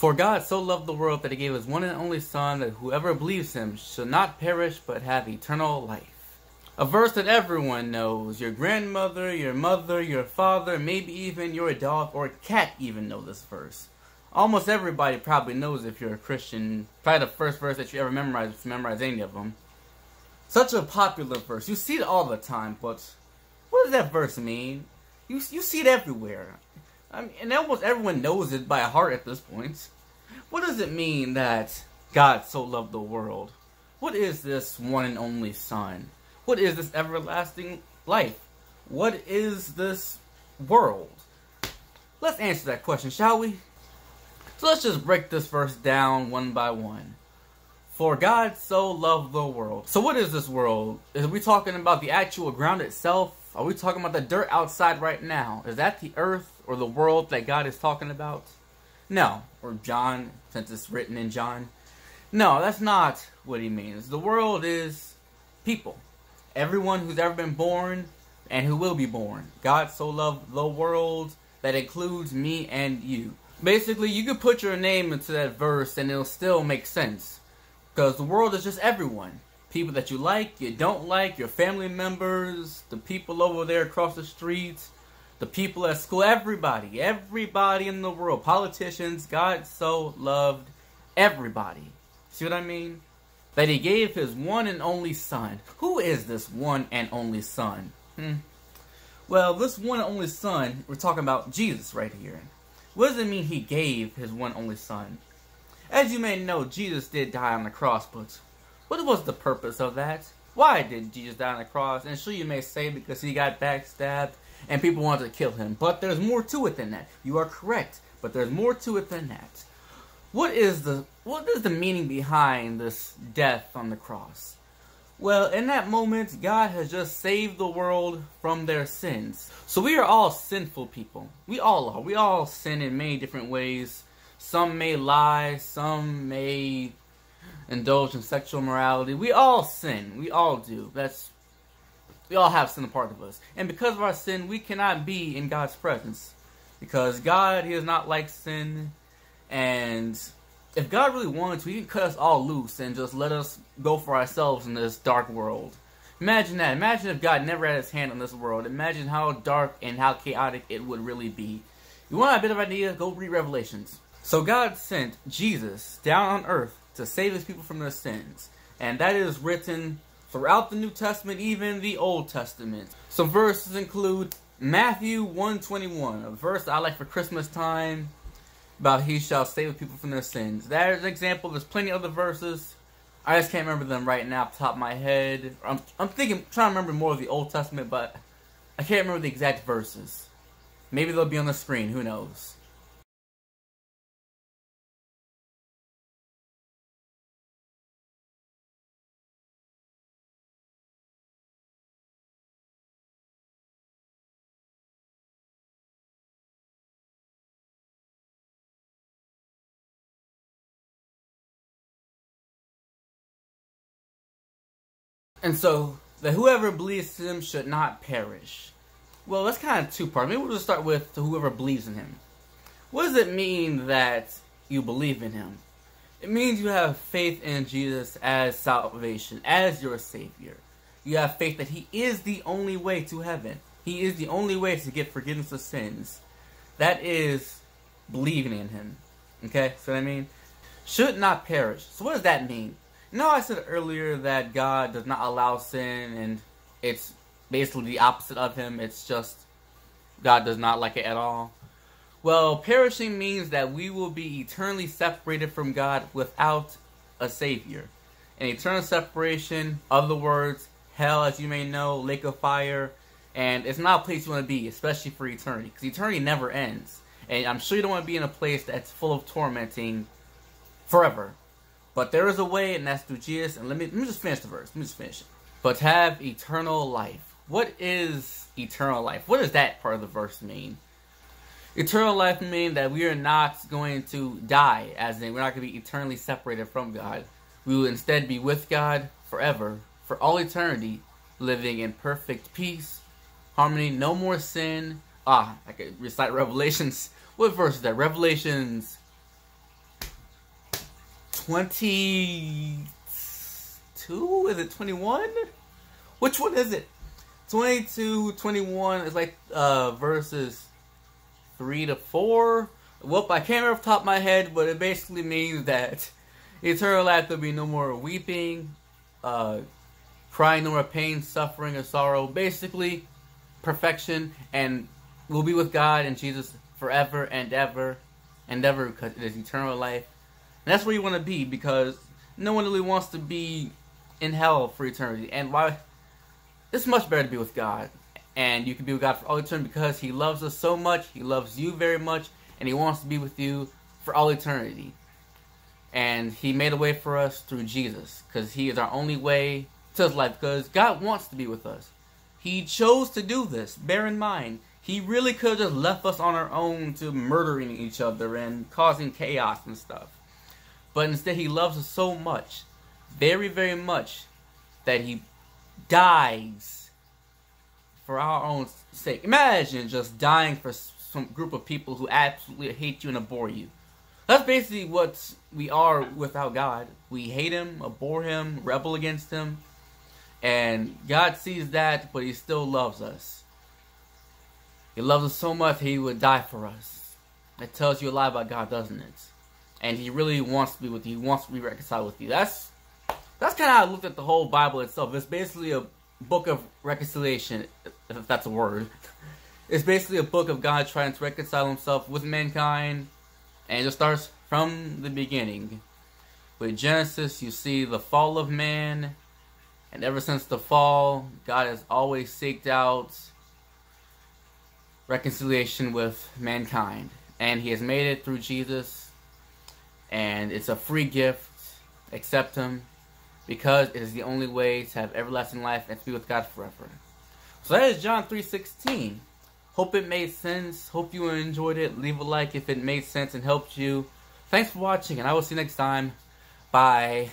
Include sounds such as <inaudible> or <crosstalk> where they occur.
For God so loved the world that he gave his one and only Son, that whoever believes him shall not perish but have eternal life. A verse that everyone knows. Your grandmother, your mother, your father, maybe even your dog or cat even know this verse. Almost everybody probably knows if you're a Christian. Probably the first verse that you ever memorized if you memorize any of them. Such a popular verse. You see it all the time, but what does that verse mean? You, you see it everywhere. I mean, and almost everyone knows it by heart at this point. What does it mean that God so loved the world? What is this one and only Son? What is this everlasting life? What is this world? Let's answer that question, shall we? So let's just break this verse down one by one. For God so loved the world. So what is this world? Is we talking about the actual ground itself? Are we talking about the dirt outside right now? Is that the earth or the world that God is talking about? No. Or John, since it's written in John. No, that's not what he means. The world is people. Everyone who's ever been born and who will be born. God so loved the world that includes me and you. Basically, you could put your name into that verse and it'll still make sense. Because the world is just everyone. People that you like, you don't like, your family members, the people over there across the streets, the people at school, everybody, everybody in the world, politicians, God so loved everybody. See what I mean? That he gave his one and only son. Who is this one and only son? Hmm. Well, this one and only son, we're talking about Jesus right here. What does it mean he gave his one only son? As you may know, Jesus did die on the cross, but what was the purpose of that? Why did Jesus die on the cross? And sure, you may say because he got backstabbed and people wanted to kill him. But there's more to it than that. You are correct, but there's more to it than that. What is the what is the meaning behind this death on the cross? Well, in that moment, God has just saved the world from their sins. So we are all sinful people. We all are. We all sin in many different ways. Some may lie, some may indulge in sexual morality. We all sin. We all do. That's we all have sin a part of us. And because of our sin, we cannot be in God's presence. Because God, He is not like sin. And if God really wanted to, He could cut us all loose and just let us go for ourselves in this dark world. Imagine that. Imagine if God never had His hand on this world. Imagine how dark and how chaotic it would really be. You want a bit of idea? Go read Revelations. So God sent Jesus down on earth to save His people from their sins. And that is written throughout the New Testament, even the Old Testament. Some verses include Matthew 121, a verse I like for Christmas time about he shall save people from their sins. That is an example. There's plenty of other verses. I just can't remember them right now off the top of my head. I'm, I'm thinking, trying to remember more of the Old Testament, but I can't remember the exact verses. Maybe they'll be on the screen, who knows. And so, that whoever believes in him should not perish. Well, that's kind of two part. Maybe we'll just start with whoever believes in him. What does it mean that you believe in him? It means you have faith in Jesus as salvation, as your Savior. You have faith that He is the only way to heaven. He is the only way to get forgiveness of sins. That is believing in Him. Okay? So I mean? Should not perish. So what does that mean? No, I said earlier that God does not allow sin and it's basically the opposite of Him. It's just God does not like it at all. Well, perishing means that we will be eternally separated from God without a Savior. An eternal separation, other words, hell, as you may know, lake of fire, and it's not a place you want to be, especially for eternity, because eternity never ends. And I'm sure you don't want to be in a place that's full of tormenting forever. But there is a way, and that's through Jesus. And let me let me just finish the verse. Let me just finish it. But have eternal life. What is eternal life? What does that part of the verse mean? Eternal life means that we are not going to die, as in we're not going to be eternally separated from God. We will instead be with God forever, for all eternity, living in perfect peace, harmony, no more sin. Ah, I could recite Revelations. What verse is that? Revelations 22? Is it 21? Which one is it? 22, 21 is like uh, verses 3 to 4. Well, I can't remember off the top of my head, but it basically means that eternal life there'll be no more weeping, uh, crying, no more pain, suffering, or sorrow. Basically, perfection, and we'll be with God and Jesus forever and ever and ever because it is eternal life. That's where you want to be because no one really wants to be in hell for eternity. And why? It's much better to be with God. And you can be with God for all eternity because He loves us so much. He loves you very much. And He wants to be with you for all eternity. And He made a way for us through Jesus because He is our only way to His life because God wants to be with us. He chose to do this. Bear in mind, He really could have just left us on our own to murdering each other and causing chaos and stuff. But instead, He loves us so much, very, very much, that He dies for our own sake. Imagine just dying for some group of people who absolutely hate you and abhor you. That's basically what we are without God. We hate Him, abhor Him, rebel against Him. And God sees that, but He still loves us. He loves us so much He would die for us. It tells you a lot about God, doesn't it? And He really wants to be with you. He wants to be reconciled with you. That's that's kind of how I looked at the whole Bible itself. It's basically a book of reconciliation, if that's a word. <laughs> It's basically a book of God trying to reconcile Himself with mankind, and it just starts from the beginning. With Genesis, you see the fall of man and ever since the fall, God has always seeked out reconciliation with mankind. And He has made it through Jesus. And it's a free gift. Accept Him. Because it is the only way to have everlasting life and to be with God forever. So that is John 3.16. Hope it made sense. Hope you enjoyed it. Leave a like if it made sense and helped you. Thanks for watching, and I will see you next time. Bye.